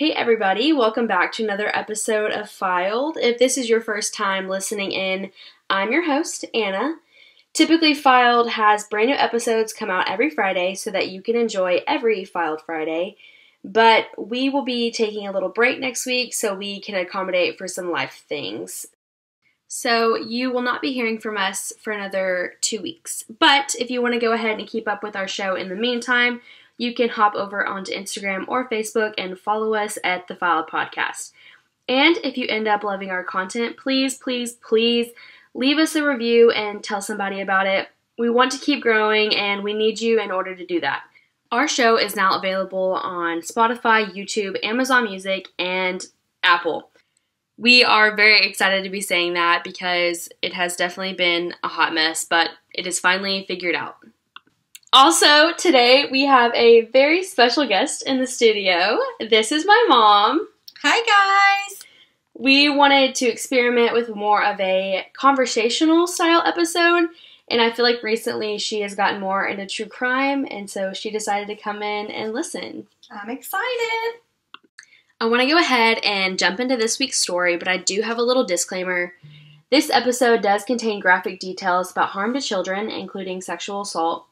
Hey, everybody, welcome back to another episode of Filed. If this is your first time listening in, I'm your host, Anna. Typically, Filed has brand new episodes come out every Friday so that you can enjoy every Filed Friday. But we will be taking a little break next week so we can accommodate for some life things. So, you will not be hearing from us for another two weeks. But if you want to go ahead and keep up with our show in the meantime, you can hop over onto Instagram or Facebook and follow us at the File Podcast. And if you end up loving our content, please, please, please leave us a review and tell somebody about it. We want to keep growing and we need you in order to do that. Our show is now available on Spotify, YouTube, Amazon Music, and Apple. We are very excited to be saying that because it has definitely been a hot mess, but it is finally figured out. Also, today we have a very special guest in the studio. This is my mom. Hi, guys. We wanted to experiment with more of a conversational style episode, and I feel like recently she has gotten more into true crime, and so she decided to come in and listen. I'm excited. I want to go ahead and jump into this week's story, but I do have a little disclaimer. This episode does contain graphic details about harm to children, including sexual assault.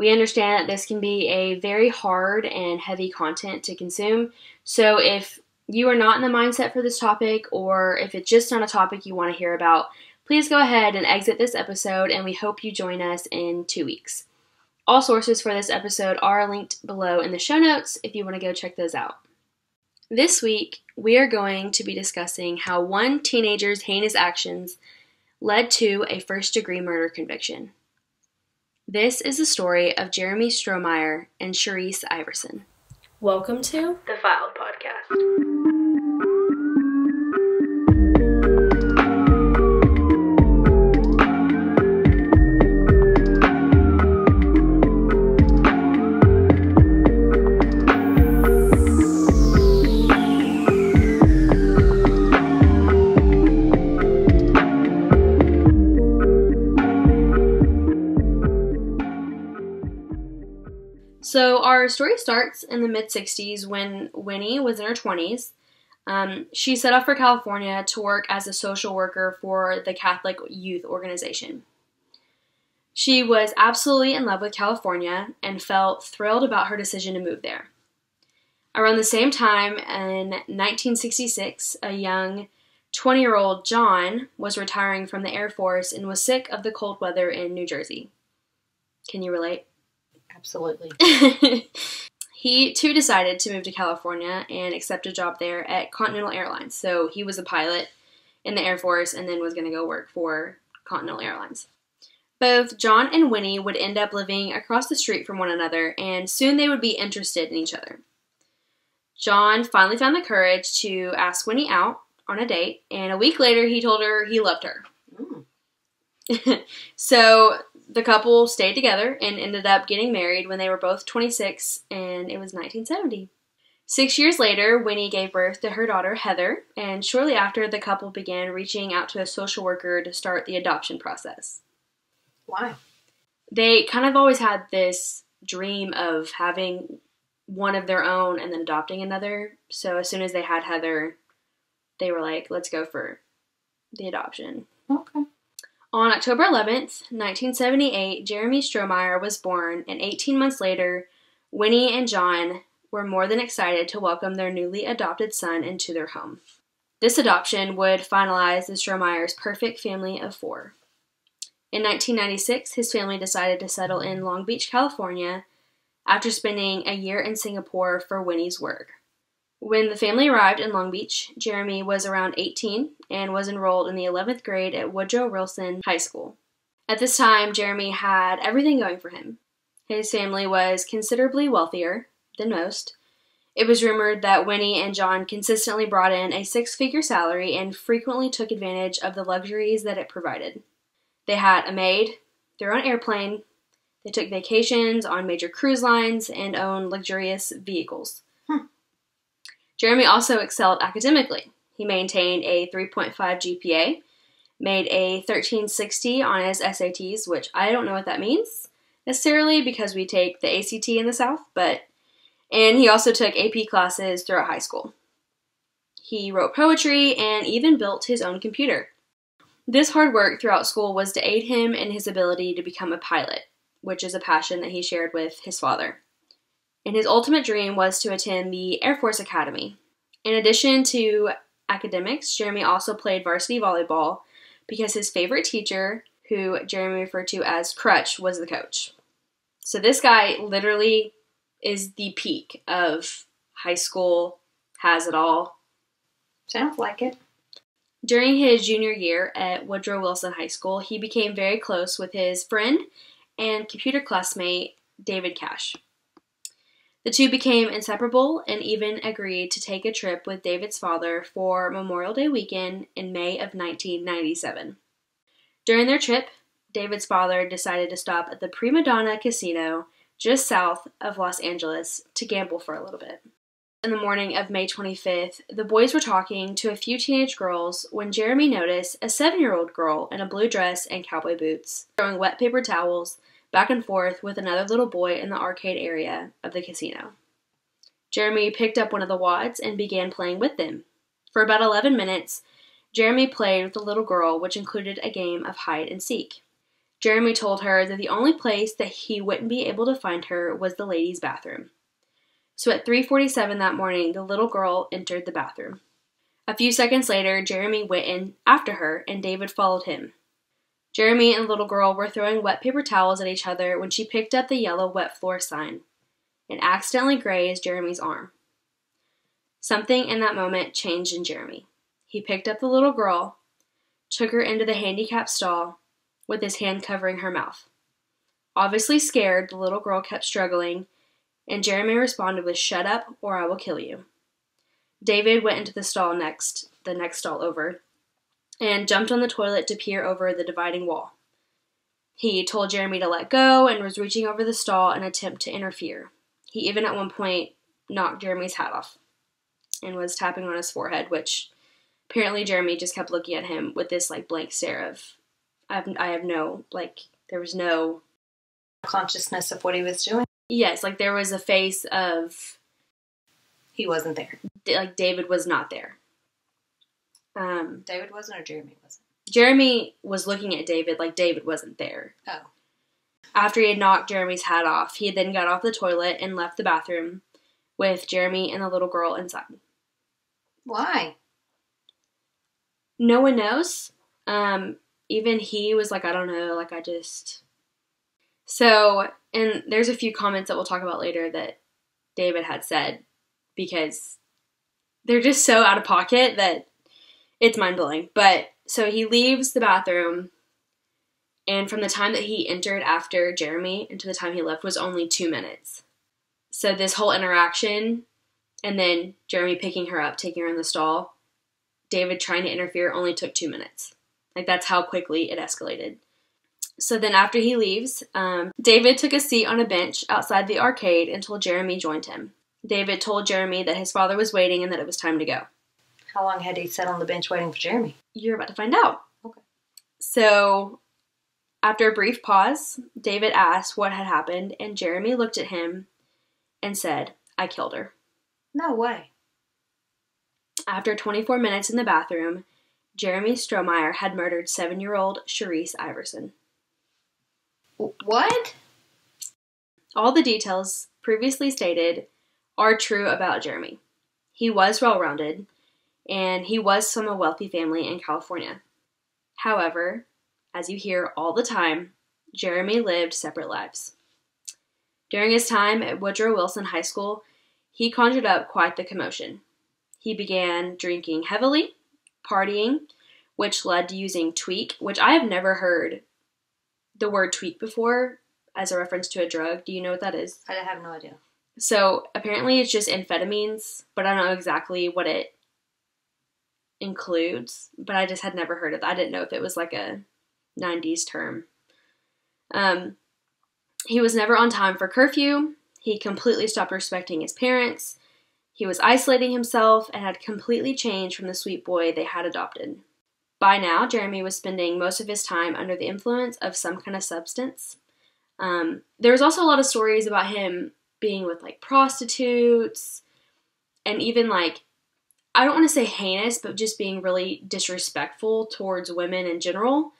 We understand that this can be a very hard and heavy content to consume. So if you are not in the mindset for this topic, or if it's just not a topic you want to hear about, please go ahead and exit this episode, and we hope you join us in two weeks. All sources for this episode are linked below in the show notes if you want to go check those out. This week, we are going to be discussing how one teenager's heinous actions led to a first degree murder conviction. This is the story of Jeremy Strohmeyer and Sherrice Iverson. Welcome to the Filed Podcast. Our story starts in the mid 60s when Winnie was in her 20s. Um, she set off for California to work as a social worker for the Catholic Youth Organization. She was absolutely in love with California and felt thrilled about her decision to move there. Around the same time, in 1966, a young 20 year old John was retiring from the Air Force and was sick of the cold weather in New Jersey. Can you relate? Absolutely. he too decided to move to California and accept a job there at Continental Airlines. So he was a pilot in the Air Force and then was going to go work for Continental Airlines. Both John and Winnie would end up living across the street from one another, and soon they would be interested in each other. John finally found the courage to ask Winnie out on a date, and a week later he told her he loved her. Mm. so the couple stayed together and ended up getting married when they were both 26, and it was 1970. Six years later, Winnie gave birth to her daughter Heather, and shortly after, the couple began reaching out to a social worker to start the adoption process. Why? They kind of always had this dream of having one of their own and then adopting another. So as soon as they had Heather, they were like, let's go for the adoption. Okay. On October 11th, 1978, Jeremy Strohmeyer was born, and 18 months later, Winnie and John were more than excited to welcome their newly adopted son into their home. This adoption would finalize the Strohmeyers' perfect family of four. In 1996, his family decided to settle in Long Beach, California, after spending a year in Singapore for Winnie's work. When the family arrived in Long Beach, Jeremy was around 18 and was enrolled in the 11th grade at Woodrow Wilson High School. At this time, Jeremy had everything going for him. His family was considerably wealthier than most. It was rumored that Winnie and John consistently brought in a six figure salary and frequently took advantage of the luxuries that it provided. They had a maid, their own airplane, they took vacations on major cruise lines, and owned luxurious vehicles. Hmm. Jeremy also excelled academically. He maintained a 3.5 GPA, made a 1360 on his SATs, which I don't know what that means necessarily because we take the ACT in the South, but and he also took AP classes throughout high school. He wrote poetry and even built his own computer. This hard work throughout school was to aid him in his ability to become a pilot, which is a passion that he shared with his father. And his ultimate dream was to attend the Air Force Academy. In addition to academics, Jeremy also played varsity volleyball because his favorite teacher, who Jeremy referred to as Crutch, was the coach. So this guy literally is the peak of high school, has it all. Sounds like it. During his junior year at Woodrow Wilson High School, he became very close with his friend and computer classmate David Cash. The two became inseparable and even agreed to take a trip with David's father for Memorial Day weekend in May of 1997. During their trip, David's father decided to stop at the Primadonna Casino just south of Los Angeles to gamble for a little bit. In the morning of May 25th, the boys were talking to a few teenage girls when Jeremy noticed a seven year old girl in a blue dress and cowboy boots throwing wet paper towels back and forth with another little boy in the arcade area of the casino. Jeremy picked up one of the wads and began playing with them. For about 11 minutes, Jeremy played with the little girl, which included a game of hide and seek. Jeremy told her that the only place that he wouldn't be able to find her was the ladies' bathroom. So at 3:47 that morning, the little girl entered the bathroom. A few seconds later, Jeremy went in after her and David followed him. Jeremy and the little girl were throwing wet paper towels at each other when she picked up the yellow wet floor sign and accidentally grazed Jeremy's arm. Something in that moment changed in Jeremy. He picked up the little girl, took her into the handicap stall, with his hand covering her mouth. Obviously scared, the little girl kept struggling, and Jeremy responded with, Shut up, or I will kill you. David went into the stall next, the next stall over, and jumped on the toilet to peer over the dividing wall. He told Jeremy to let go and was reaching over the stall in an attempt to interfere. He even at one point knocked Jeremy's hat off and was tapping on his forehead, which apparently Jeremy just kept looking at him with this like blank stare of I have, I have no like there was no consciousness of what he was doing. Yes, like there was a face of he wasn't there. Like David was not there. Um, David wasn't, or Jeremy wasn't. Jeremy was looking at David like David wasn't there. Oh. After he had knocked Jeremy's hat off, he had then got off the toilet and left the bathroom with Jeremy and the little girl inside. Why? No one knows. Um, even he was like, I don't know, like I just. So, and there's a few comments that we'll talk about later that David had said because they're just so out of pocket that it's mind blowing. But so he leaves the bathroom, and from the time that he entered after Jeremy to the time he left was only two minutes. So this whole interaction, and then Jeremy picking her up, taking her in the stall, David trying to interfere only took two minutes. Like that's how quickly it escalated. So then, after he leaves, um, David took a seat on a bench outside the arcade until Jeremy joined him. David told Jeremy that his father was waiting and that it was time to go. How long had he sat on the bench waiting for Jeremy? You're about to find out. Okay. So, after a brief pause, David asked what had happened, and Jeremy looked at him and said, I killed her. No way. After 24 minutes in the bathroom, Jeremy Strohmeyer had murdered seven year old Sherrice Iverson. What? All the details previously stated are true about Jeremy. He was well rounded, and he was from a wealthy family in California. However, as you hear all the time, Jeremy lived separate lives. During his time at Woodrow Wilson High School, he conjured up quite the commotion. He began drinking heavily, partying, which led to using tweak, which I have never heard the word tweak before as a reference to a drug. Do you know what that is? I have no idea. So apparently it's just amphetamines, but I don't know exactly what it includes, but I just had never heard of it. I didn't know if it was like a 90s term. Um, he was never on time for curfew. He completely stopped respecting his parents. He was isolating himself and had completely changed from the sweet boy they had adopted. By now, Jeremy was spending most of his time under the influence of some kind of substance. Um, there was also a lot of stories about him being with like prostitutes and even like I don't want to say heinous, but just being really disrespectful towards women in general.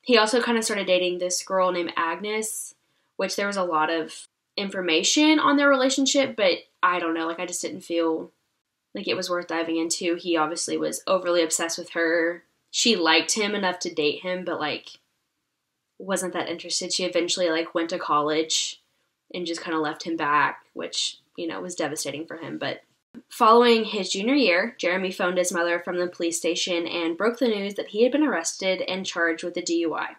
He also kind of started dating this girl named Agnes, which there was a lot of information on their relationship, but I don't know, like I just didn't feel like it was worth diving into. He obviously was overly obsessed with her. She liked him enough to date him, but like wasn't that interested. She eventually like went to college and just kind of left him back, which, you know, was devastating for him, but Following his junior year, Jeremy phoned his mother from the police station and broke the news that he had been arrested and charged with a DUI.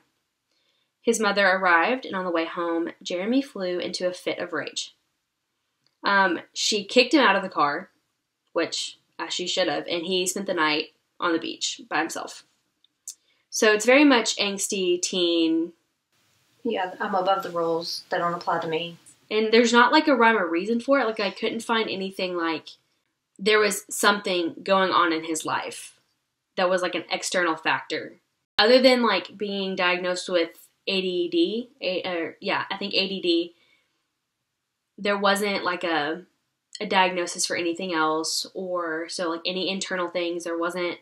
His mother arrived, and on the way home, Jeremy flew into a fit of rage. Um, she kicked him out of the car, which, as she should have, and he spent the night on the beach by himself. So it's very much angsty teen. Yeah, I'm above the rules. That don't apply to me. And there's not like a rhyme or reason for it. Like, I couldn't find anything like there was something going on in his life that was like an external factor. Other than like being diagnosed with ADD, a, or yeah, I think ADD, there wasn't like a a diagnosis for anything else or so like any internal things there wasn't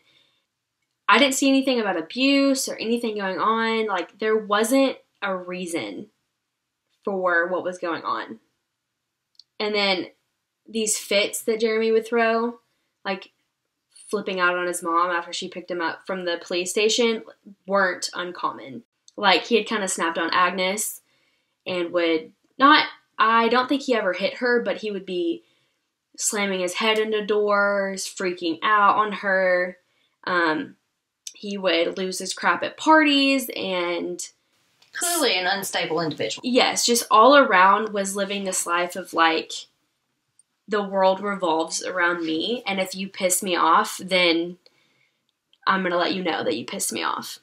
I didn't see anything about abuse or anything going on like there wasn't a reason for what was going on. And then these fits that Jeremy would throw, like flipping out on his mom after she picked him up from the police station, weren't uncommon. Like he had kind of snapped on Agnes and would not, I don't think he ever hit her, but he would be slamming his head into doors, freaking out on her. Um, he would lose his crap at parties and clearly an unstable individual. Yes, just all around was living this life of like the world revolves around me, and if you piss me off, then I'm going to let you know that you pissed me off.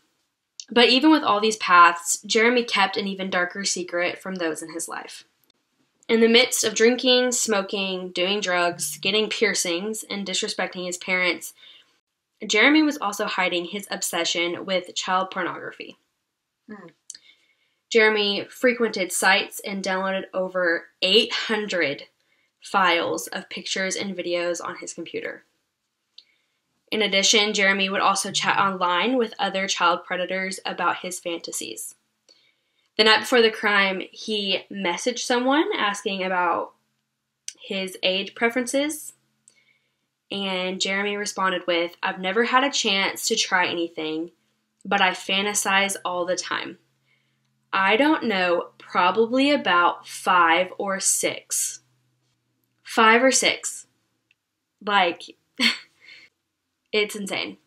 But even with all these paths, Jeremy kept an even darker secret from those in his life. In the midst of drinking, smoking, doing drugs, getting piercings, and disrespecting his parents, Jeremy was also hiding his obsession with child pornography. Mm. Jeremy frequented sites and downloaded over 800 files of pictures and videos on his computer. In addition, Jeremy would also chat online with other child predators about his fantasies. The night before the crime, he messaged someone asking about his age preferences. And Jeremy responded with, I've never had a chance to try anything, but I fantasize all the time. I don't know, probably about five or six five or six. Like, it's insane.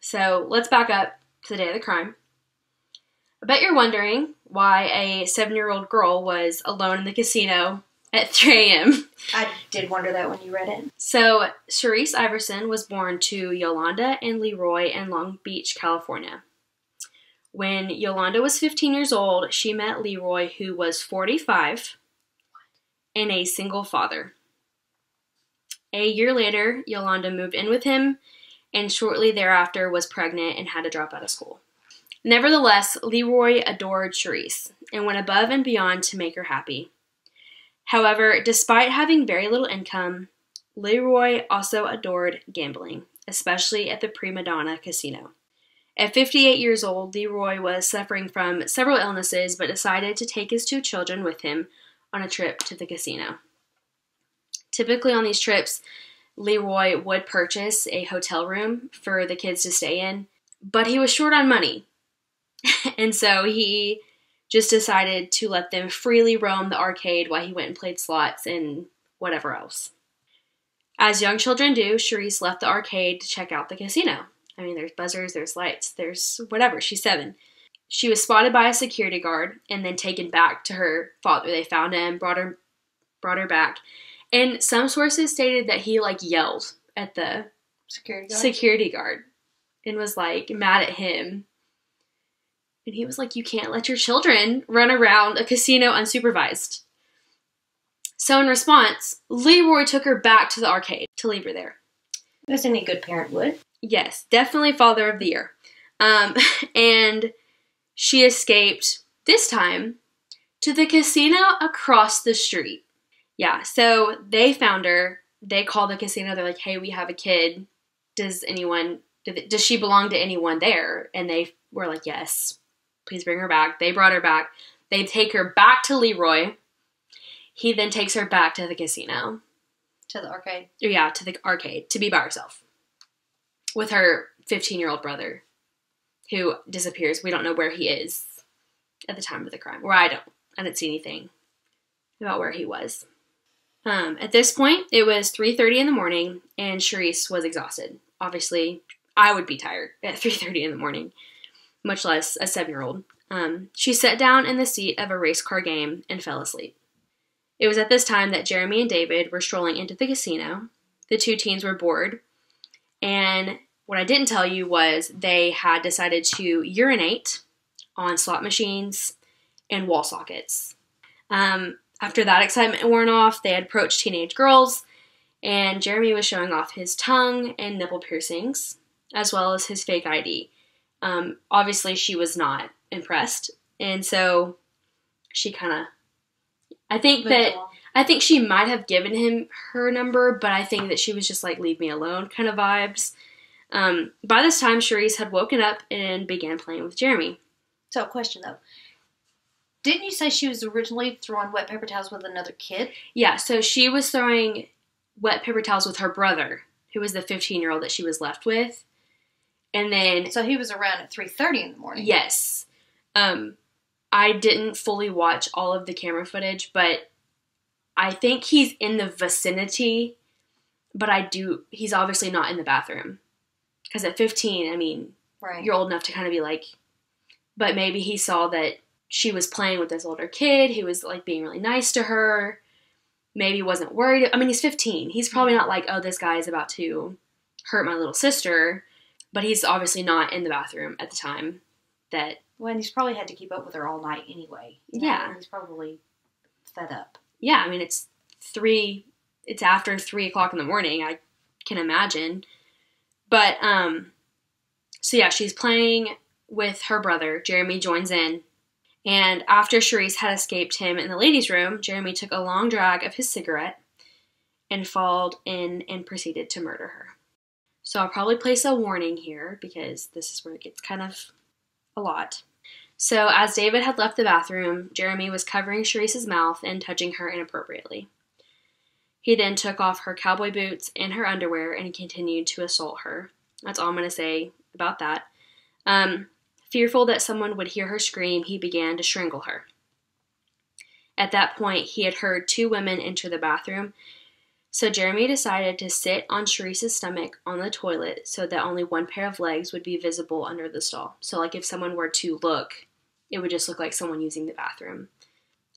So let's back up to the day of the crime. I bet you're wondering why a seven year old girl was alone in the casino at 3 a.m. I did wonder that when you read it. So, Sherrice Iverson was born to Yolanda and Leroy in Long Beach, California. When Yolanda was 15 years old, she met Leroy, who was 45 and a single father. A year later, Yolanda moved in with him and shortly thereafter was pregnant and had to drop out of school. Nevertheless, Leroy adored Sherrice and went above and beyond to make her happy. However, despite having very little income, Leroy also adored gambling, especially at the Primadonna Casino. At 58 years old, Leroy was suffering from several illnesses but decided to take his two children with him on a trip to the casino. Typically on these trips, Leroy would purchase a hotel room for the kids to stay in, but he was short on money. and so he just decided to let them freely roam the arcade while he went and played slots and whatever else. As young children do, Sherrice left the arcade to check out the casino. I mean, there's buzzers, there's lights, there's whatever. She's seven. She was spotted by a security guard and then taken back to her father. They found him, brought her, brought her back, and some sources stated that he like yelled at the security guard, security guard and was like mad at him. And he was like, You can't let your children run around a casino unsupervised. So, in response, Leroy took her back to the arcade to leave her there. As any good parent would. Yes, definitely father of the year. Um, and she escaped, this time, to the casino across the street. Yeah, so they found her they call the casino. They're like, "Hey, we have a kid. Does anyone? Does she belong to anyone there?" And they were like, "Yes, please bring her back." They brought her back. They take her back to Leroy. He then takes her back to the casino. To the arcade. Yeah, to the arcade to be by herself with her 15 year old brother, who disappears. We don't know where he is at the time of the crime. Or I don't. I didn't see anything about where he was. Um, at this point, it was 3:30 in the morning, and Sherrice was exhausted. Obviously, I would be tired at 3:30 in the morning, much less a seven-year-old. Um, she sat down in the seat of a race car game and fell asleep. It was at this time that Jeremy and David were strolling into the casino. The two teens were bored, and what I didn't tell you was they had decided to urinate on slot machines and wall sockets. Um, after that excitement worn off, they had approached teenage girls, and Jeremy was showing off his tongue and nipple piercings, as well as his fake ID. Um, obviously, she was not impressed, and so she kind of. I think that I think she might have given him her number, but I think that she was just like "leave me alone" kind of vibes. Um, by this time, Sherrice had woken up and began playing with Jeremy. So, question though, didn't you say she was originally throwing wet paper towels with another kid? Yeah, so she was throwing wet paper towels with her brother, who was the 15 year old that she was left with. And then. So he was around at 3.30 in the morning? Yes. Um, I didn't fully watch all of the camera footage, but I think he's in the vicinity, but I do. He's obviously not in the bathroom. Because at 15, I mean, right. you're old enough to kind of be like. But maybe he saw that she was playing with this older kid who was like being really nice to her. Maybe wasn't worried. I mean, he's 15. He's probably not like, oh, this guy is about to hurt my little sister. But he's obviously not in the bathroom at the time that. Well, he's probably had to keep up with her all night anyway. Yeah. He's probably fed up. Yeah, I mean, it's three, it's after three o'clock in the morning, I can imagine. But, um, so yeah, she's playing with her brother. Jeremy joins in and after Sherrice had escaped him in the ladies' room, Jeremy took a long drag of his cigarette and followed in and proceeded to murder her. So I'll probably place a warning here because this is where it gets kind of a lot. So as David had left the bathroom, Jeremy was covering Sherrice's mouth and touching her inappropriately. He then took off her cowboy boots and her underwear and continued to assault her. That's all I'm going to say about that. Um, Fearful that someone would hear her scream, he began to strangle her. At that point, he had heard two women enter the bathroom, so Jeremy decided to sit on Sherrice's stomach on the toilet so that only one pair of legs would be visible under the stall. So, like if someone were to look, it would just look like someone using the bathroom.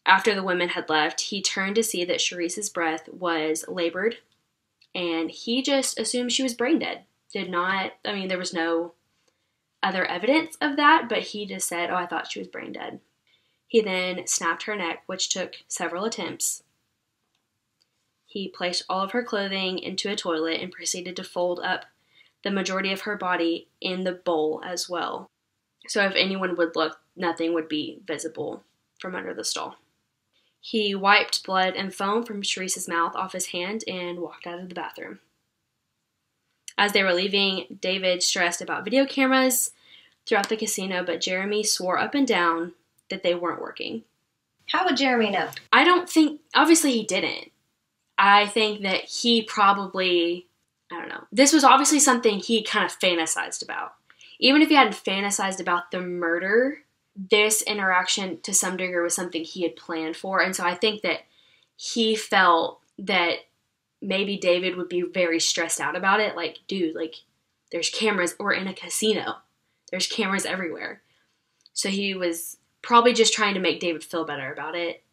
After the women had left, he turned to see that Sherrice's breath was labored, and he just assumed she was brain dead. Did not, I mean, there was no other evidence of that, but he just said, Oh, I thought she was brain dead. He then snapped her neck, which took several attempts. He placed all of her clothing into a toilet and proceeded to fold up the majority of her body in the bowl as well. So if anyone would look, nothing would be visible from under the stall. He wiped blood and foam from Sherrice's mouth off his hand and walked out of the bathroom. As they were leaving, David stressed about video cameras throughout the casino, but Jeremy swore up and down that they weren't working. How would Jeremy know? I don't think, obviously, he didn't. I think that he probably, I don't know. This was obviously something he kind of fantasized about. Even if he hadn't fantasized about the murder, this interaction to some degree was something he had planned for. And so I think that he felt that maybe David would be very stressed out about it. Like, dude, like, there's cameras. We're in a casino. There's cameras everywhere. So he was probably just trying to make David feel better about it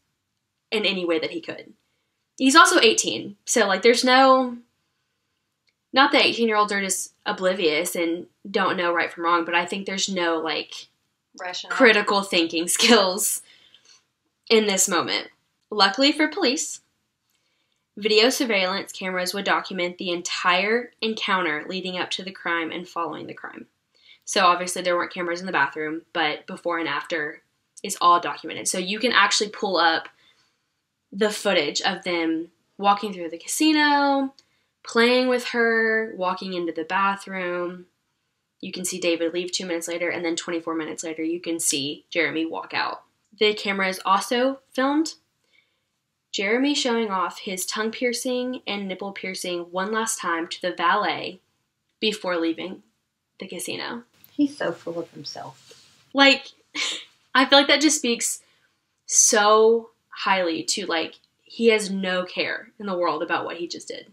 in any way that he could. He's also 18. So, like, there's no. Not that 18 year olds are just oblivious and don't know right from wrong, but I think there's no, like, Rational. critical thinking skills in this moment. Luckily for police, Video surveillance cameras would document the entire encounter leading up to the crime and following the crime. So obviously there weren't cameras in the bathroom, but before and after is all documented. So you can actually pull up the footage of them walking through the casino, playing with her, walking into the bathroom. You can see David leave two minutes later, and then 24 minutes later, you can see Jeremy walk out. The camera is also filmed Jeremy showing off his tongue piercing and nipple piercing one last time to the valet before leaving the casino. He's so full of himself. Like, I feel like that just speaks so highly to like he has no care in the world about what he just did.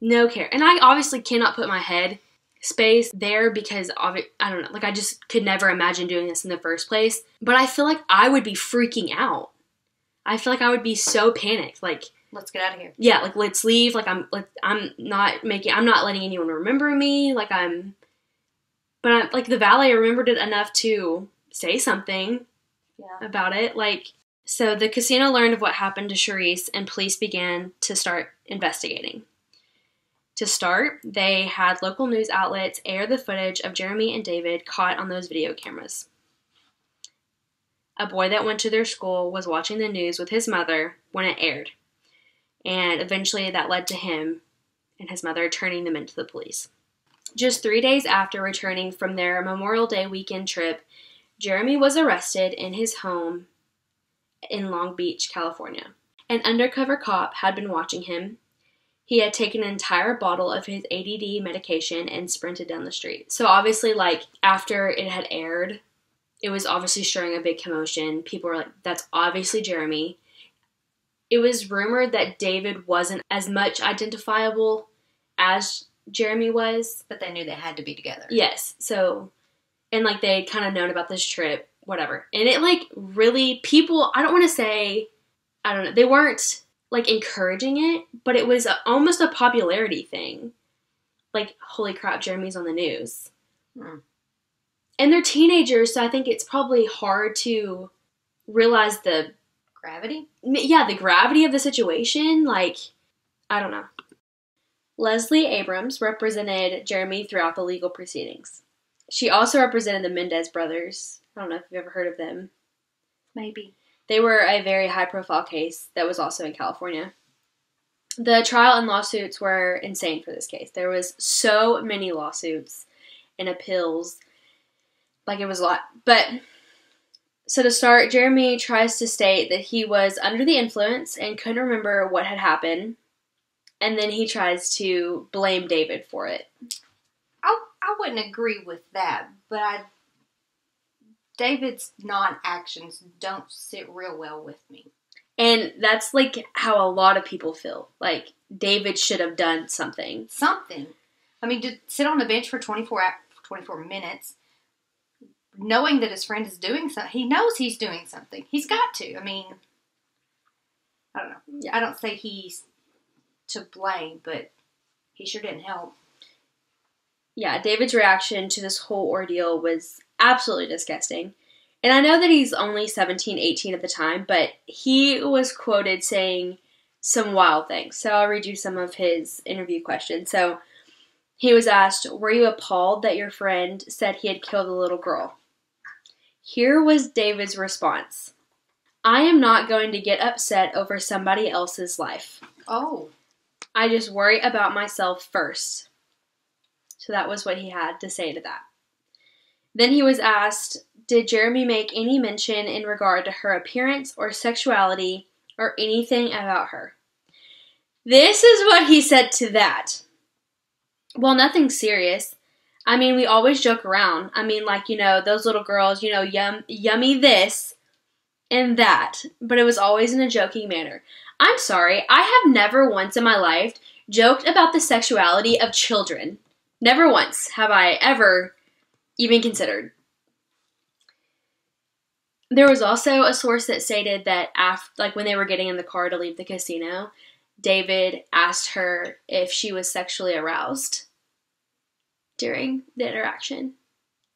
No care. And I obviously cannot put my head space there because of it, I don't know, like I just could never imagine doing this in the first place. But I feel like I would be freaking out. I feel like I would be so panicked. Like, Let's get out of here. yeah, like let's leave. Like I'm, like I'm not making, I'm not letting anyone remember me. Like I'm, but I'm like the valet remembered it enough to say something Yeah. about it. Like, so the casino learned of what happened to Sherrice, and police began to start investigating. To start, they had local news outlets air the footage of Jeremy and David caught on those video cameras. A boy that went to their school was watching the news with his mother when it aired, and eventually that led to him and his mother turning them into the police. Just three days after returning from their Memorial Day weekend trip, Jeremy was arrested in his home in Long Beach, California. An undercover cop had been watching him. He had taken an entire bottle of his ADD medication and sprinted down the street. So, obviously, like, after it had aired, it was obviously stirring a big commotion. People were like, that's obviously Jeremy. It was rumored that David wasn't as much identifiable as Jeremy was. But they knew they had to be together. Yes. So, and like they kind of known about this trip, whatever. And it like really, people, I don't want to say, I don't know, they weren't like encouraging it, but it was a, almost a popularity thing. Like, holy crap, Jeremy's on the news. Hmm. And they're teenagers, so I think it's probably hard to realize the, Gravity? yeah, the gravity of the situation. Like, I don't know. Leslie Abramson represented Jeremy throughout the legal proceedings. She also represented the Menendez brothers. I don't know if you've ever heard of them. Maybe. They were a very high profile case that was also in California. The trial and lawsuits were insane for this case. There was so many lawsuits and appeals. Like it was a lot. But so to start, Jeremy tries to state that he was under the influence and couldn't remember what had happened. And then he tries to blame David for it. I, I wouldn't agree with that, but I. David's non actions don't sit real well with me. And that's like how a lot of people feel. Like David should have done something. Something. I mean, to sit on the bench for 24, 24 minutes, knowing that his friend is doing something, he knows he's doing something. He's got to. I mean, I don't know. I don't say he's to blame, but he sure didn't help. yeah, David's reaction to this whole ordeal was absolutely disgusting. And I know that he's only 17, 18 at the time, but he was quoted saying some wild things. So I'll read you some of his interview questions. So he was asked, Were you appalled that your friend said he had killed a little girl? Here was David's response I am not going to get upset over somebody else's life. Oh, I just worry about myself first. So that was what he had to say to that. Then he was asked, Did Jeremy make any mention in regard to her appearance or sexuality or anything about her? This is what he said to that. Well, nothing serious. I mean, we always joke around. I mean, like, you know, those little girls, you know, yum, yummy this and that. But it was always in a joking manner. I'm sorry, I have never once in my life joked about the sexuality of children. Never once have I ever even considered. There was also a source that stated that after, like when they were getting in the car to leave the casino, David asked her if she was sexually aroused during the interaction.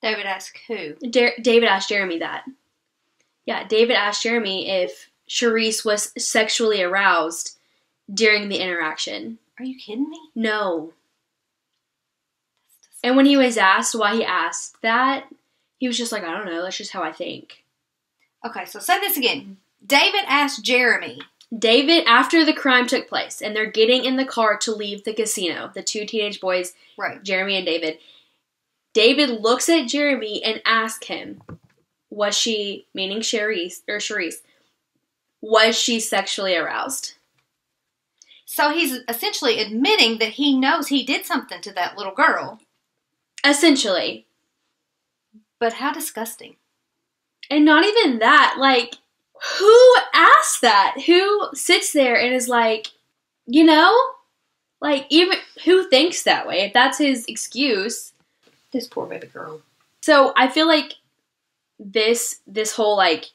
David asked who? David asked Jeremy that. Yeah, David asked Jeremy if Sherrice was sexually aroused during the interaction. Are you kidding me? No. And when he was asked why he asked that, he was just like, I don't know, that's just how I think. Okay, so say this again. David asked Jeremy David, after the crime took place, and they're getting in the car to leave the casino, the two teenage boys, Right. Jeremy and David. David looks at Jeremy and asks him, "Was she, meaning Sherrice, or Sherrice, was she sexually aroused?" So he's essentially admitting that he knows he did something to that little girl. Essentially, But how disgusting. and not even that. Like, who asks that? Who sits there and is like, you know, like even who thinks that way? If that's his excuse, This poor baby girl. So I feel like this this whole like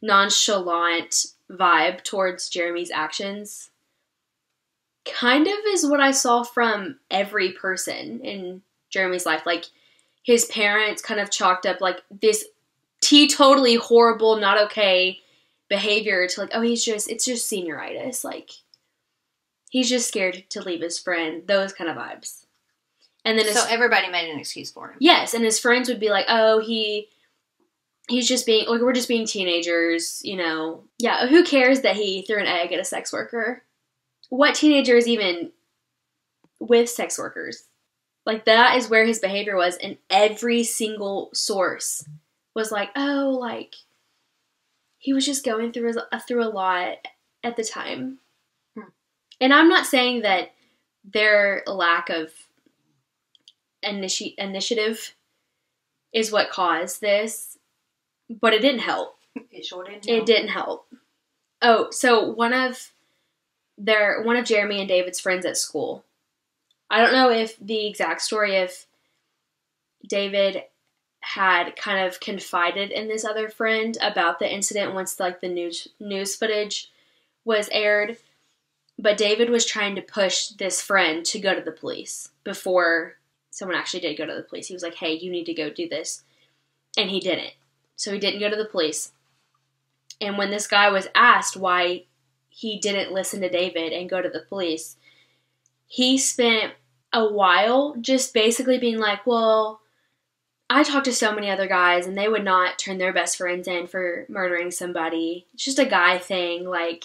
nonchalant vibe towards Jeremy's actions kind of is what I saw from every person in Jeremy's life. Like his parents kind of chalked up like this teetotally horrible, not okay behavior to like, oh he's just it's just senioritis. Like he's just scared to leave his friend. Those kind of vibes. And then his So everybody made an excuse for him. Yes, and his friends would be like, "Oh, he he's just being like we're just being teenagers, you know." Yeah, who cares that he threw an egg at a sex worker? What teenager is even with sex workers? Like that is where his behavior was and every single source was like, "Oh, like he was just going through a, through a lot at the time." Hmm. And I'm not saying that their lack of initi- initiative is what caused this, but it didn't help. It sure didn't. It didn't help. Oh, so one of their one of Jeremy and David's friends at school. I don't know if the exact story of David had kind of confided in this other friend about the incident once like the news news footage was aired, but David was trying to push this friend to go to the police before someone actually did go to the police. He was like, "Hey, you need to go do this." And he didn't. So he didn't go to the police. And when this guy was asked why he didn't listen to David and go to the police, he spent a while just basically being like, Well, I talked to so many other guys and they would not turn their best friends in for murdering somebody. It's just a guy thing. Like,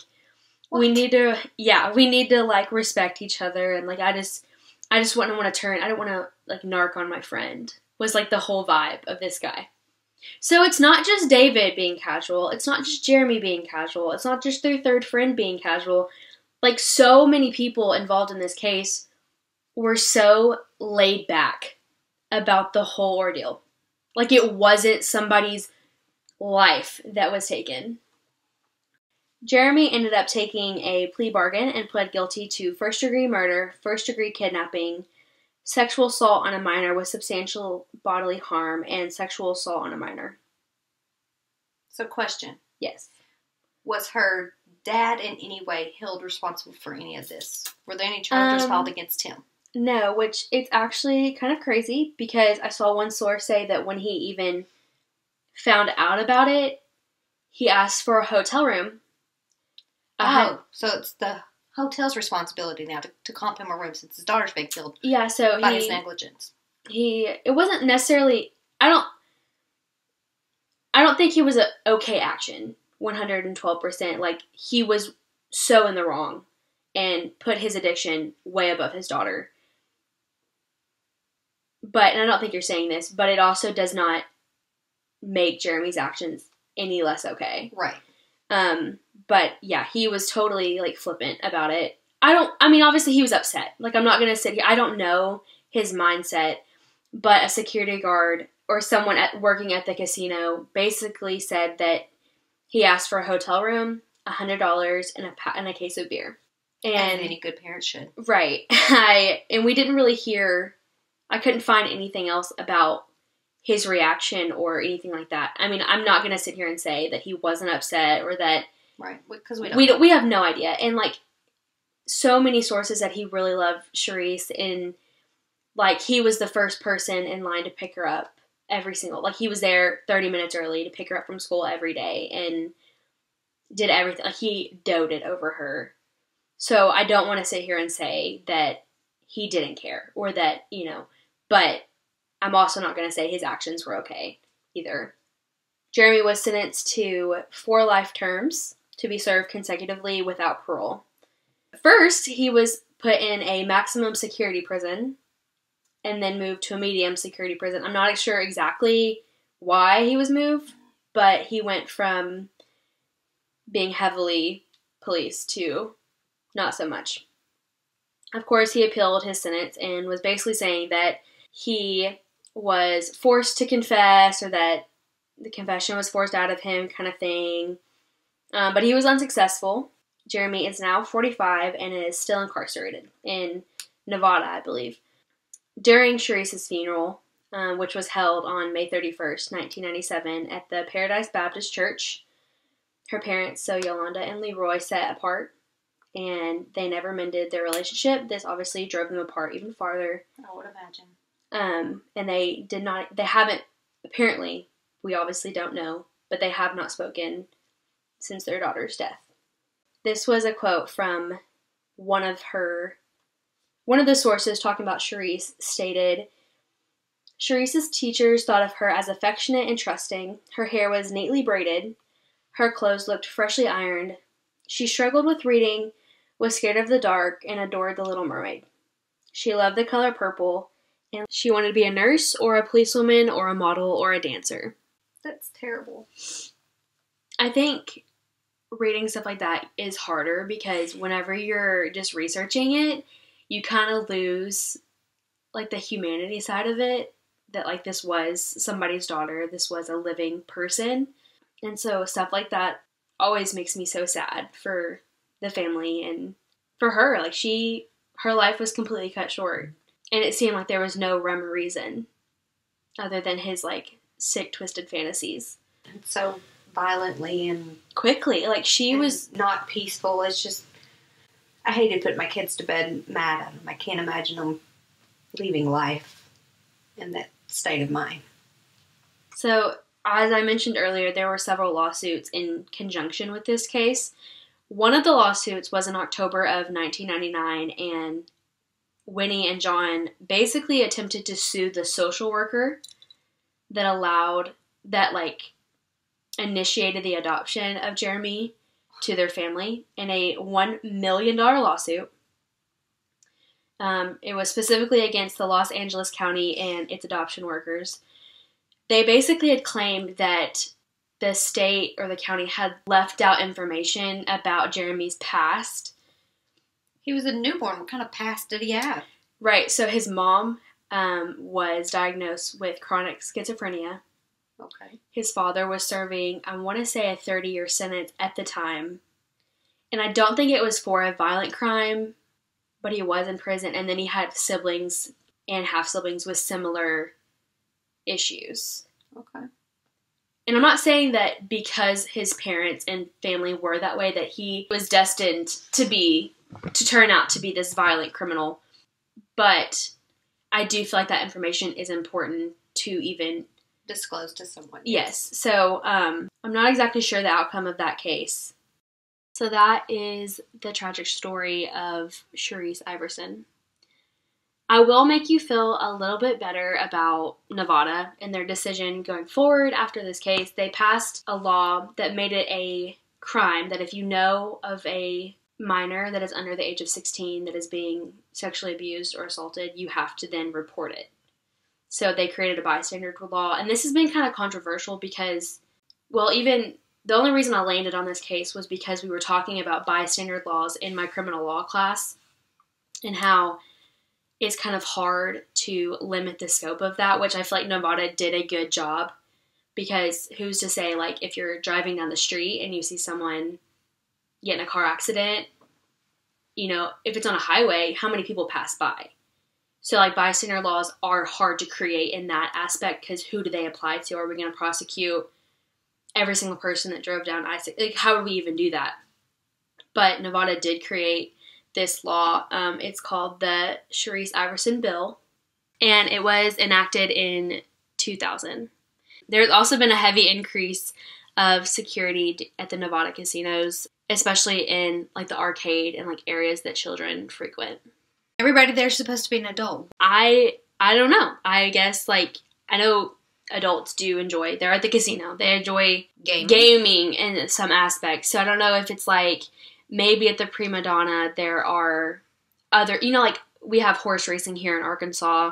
we need to, yeah, we need to like respect each other. And like, I just, I just wouldn't want to turn, I don't want to like narc on my friend, was like the whole vibe of this guy. So it's not just David being casual. It's not just Jeremy being casual. It's not just their third friend being casual. Like so many people involved in this case were so laid back about the whole ordeal. Like it wasn't somebody's life that was taken. Jeremy ended up taking a plea bargain and pled guilty to first degree murder, first degree kidnapping, sexual assault on a minor with substantial bodily harm, and sexual assault on a minor. So, question: Yes. Was her dad in any way held responsible for any of this? Were there any charges Um, filed against him? No, which it's actually kind of crazy because I saw one source say that when he even found out about it, he asked for a hotel room. A hun- Oh, so it's the hotel's responsibility now to, to comp him a room since his daughter's been killed yeah, so by his negligence. he it wasn't necessarily I don't I don't think he was a okay action 112% like he was so in the wrong and put his addiction way above his daughter but and I don't think you're saying this but it also does not make Jeremy's actions any less okay Right. um, but yeah, he was totally like flippant about it. I don't. I mean, obviously he was upset. Like I'm not gonna sit here. I don't know his mindset, but a security guard or someone at working at the casino basically said that he asked for a hotel room, a hundred dollars, and a pa- and a case of beer. And any good parent should. Right. I and we didn't really hear I couldn't find anything else about his reaction or anything like that. I mean, I'm not going to sit here and say that he wasn't upset or that Right. Because we don't. we don't, we have no idea. And like so many sources that he really loved Sherrice and like he was the first person in line to pick her up every single like he was there 30 minutes early to pick her up from school every day and did everything like he doted over her. So I don't want to sit here and say that he didn't care or that, you know, but I'm also not going to say his actions were okay either. Jeremy was sentenced to four life terms to be served consecutively without parole. First, he was put in a maximum security prison and then moved to a medium security prison. I'm not sure exactly why he was moved, but he went from being heavily policed to not so much. Of course, he appealed his sentence and was basically saying that he was forced to confess or that the confession was forced out of him, kind of thing. Um, but he was unsuccessful. Jeremy is now 45 and is still incarcerated in Nevada, I believe. During Sherrice's funeral, um, which was held on May 31st, 1997, at the Paradise Baptist Church, her parents, so Yolanda and Leroy, set apart and they never mended their relationship. This obviously drove them apart even farther. I would imagine. Um, and they did not, they haven't, apparently, we obviously don't know, but they have not spoken since their daughter's death. This was a quote from one of her, one of the sources talking about Sherrice stated, Sherrice's teachers thought of her as affectionate and trusting. Her hair was neatly braided. Her clothes looked freshly ironed. She struggled with reading, was scared of the dark, and adored the Little Mermaid. She loved the color purple, she wanted to be a nurse or a policewoman or a model or a dancer. That's terrible. I think reading stuff like that is harder because whenever you're just researching it, you kind of lose like the humanity side of it that like this was somebody's daughter, this was a living person. And so stuff like that always makes me so sad for the family and for her. Like she her life was completely cut short. And it seemed like there was no rhyme or reason other than his like sick twisted fantasies. So violently and Quickly. Like she was not peaceful. It's just I hated putting my kids to bed mad at them. I can't imagine them leaving life in that state of mind. So, as I mentioned earlier, there were several lawsuits in conjunction with this case. One of the lawsuits was in October of 1999, and Winnie and John basically attempted to sue the social worker that allowed, that like initiated the adoption of Jeremy to their family in a $1 million lawsuit. Um, it was specifically against the Los Angeles County and its adoption workers. They basically had claimed that the state or the county had left out information about Jeremy's past. He was a newborn. What kind of past did he have? Right, so his mom um, was diagnosed with chronic schizophrenia. Okay. His father was serving, I want to say, a 30 year sentence at the time. And I don't think it was for a violent crime, but he was in prison. And then he had siblings and half siblings with similar issues. Okay. And I'm not saying that because his parents and family were that way that he was destined to be to turn out to be this violent criminal. But I do feel like that information is important to even disclose to someone. Yes. So um, I'm not exactly sure the outcome of that case. So that is the tragic story of Sherrice Iverson. I will make you feel a little bit better about Nevada and their decision going forward after this case. They passed a law that made it a crime that if you know of a minor that is under the age of 16 that is being sexually abused or assaulted, you have to then report it. So they created a bystander law, and this has been kind of controversial because, well, even the only reason I landed on this case was because we were talking about bystander laws in my criminal law class and how it's kind of hard to limit the scope of that, which I feel like Nevada did a good job because who's to say, like, if you're driving down the street and you see someone get in a car accident, you know, if it's on a highway, how many people pass by? So, like, bystander laws are hard to create in that aspect because who do they apply to? Are we going to prosecute every single person that drove down I Like, how would we even do that? But Nevada did create this law. Um, it's called the Sherrice Iverson Bill, and it was enacted in 2000. There's also been a heavy increase of security at the Nevada casinos, especially in like the arcade and like areas that children frequent. Everybody there's supposed to be an adult. I I don't know. I guess like I know adults do enjoy. They're at the casino. They enjoy Game. gaming in some aspects. So I don't know if it's like maybe at the Primadonna there are other you know like we have horse racing here in Arkansas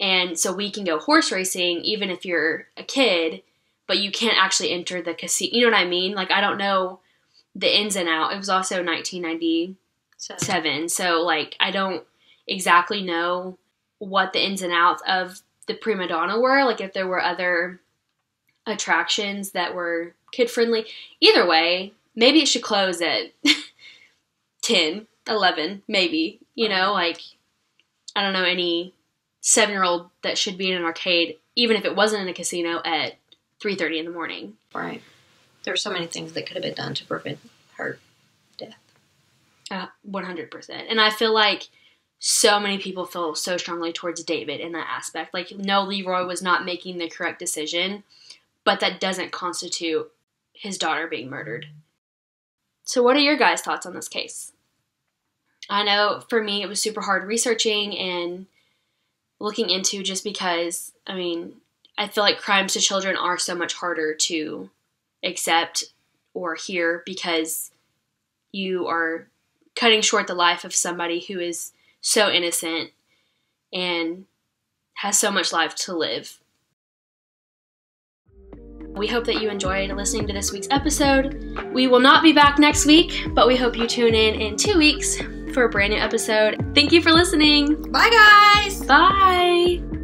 and so we can go horse racing even if you're a kid but you can't actually enter the casino you know what I mean like I don't know the ins and out. It was also 1997 So, so like I don't exactly know what the ins and outs of the Primadonna were like if there were other attractions that were kid friendly either way maybe it should close at 10 11 maybe you know like i don't know any seven year old that should be in an arcade even if it wasn't in a casino at 3.30 in the morning. Right. There's so many things that could have been done to prevent her death. uh, 100% and i feel like so many people feel so strongly towards david in that aspect. Like no leroy was not making the correct decision but that doesn't constitute his daughter being murdered. So what are your guys thoughts on this case? I know for me it was super hard researching and looking into just because, I mean, I feel like crimes to children are so much harder to accept or hear because you are cutting short the life of somebody who is so innocent and has so much life to live. We hope that you enjoyed listening to this week's episode. We will not be back next week, but we hope you tune in in two weeks for a brand new episode. Thank you for listening. Bye, guys! Bye.